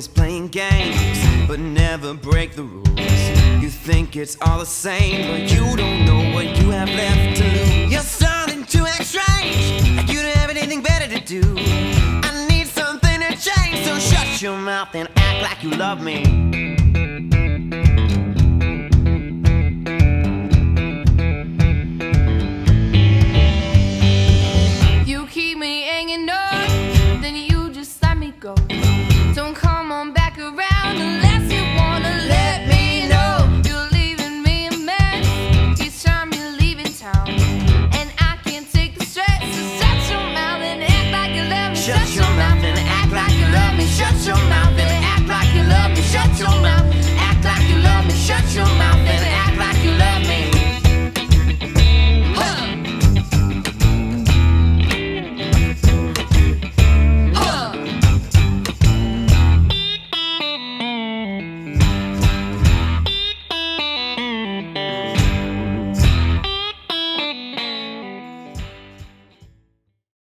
always playing games, but never break the rules. You think it's all the same, but you don't know what you have left to lose. You're starting to act strange, like you don't have anything better to do. I need something to change, so shut your mouth and act like you love me. Just